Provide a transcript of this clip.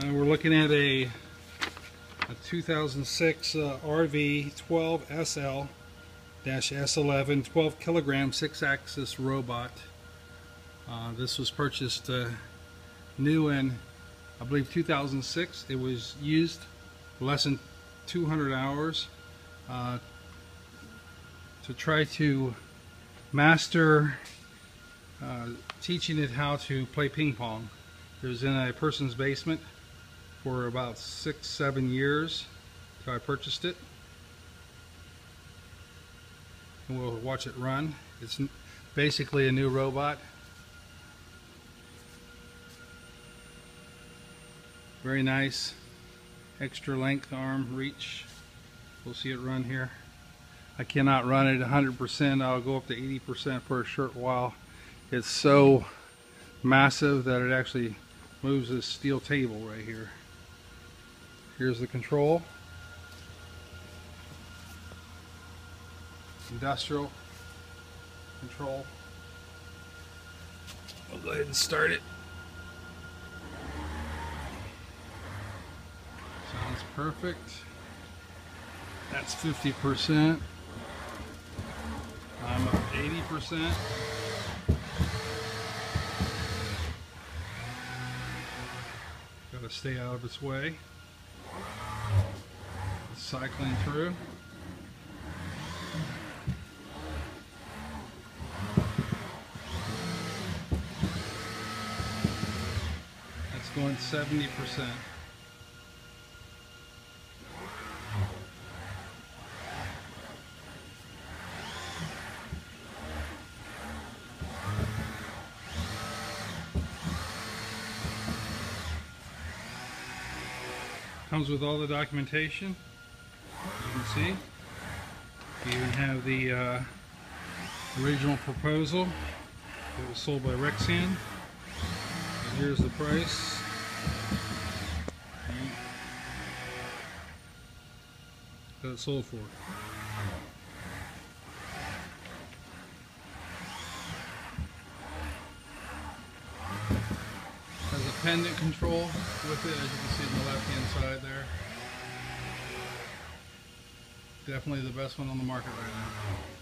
Uh, we're looking at a, a 2006 uh, RV 12 SL S11 12 kilogram 6 axis robot. Uh, this was purchased uh, new in I believe 2006. It was used less than 200 hours uh, to try to master teaching it how to play ping pong. It was in a person's basement for about six, seven years until I purchased it. And we'll watch it run. It's basically a new robot. Very nice extra length arm reach. We'll see it run here. I cannot run it 100%. I'll go up to 80% for a short while. It's so massive that it actually moves this steel table right here. Here's the control. Industrial control. We'll go ahead and start it. Sounds perfect. That's 50%. I'm up 80%. Got to stay out of its way. Cycling through. That's going 70%. Comes with all the documentation, you can see. You even have the uh, original proposal. It was sold by Rexan. And here's the price. That sold for. Pendant control with it, as you can see on the left hand side there. Definitely the best one on the market right now.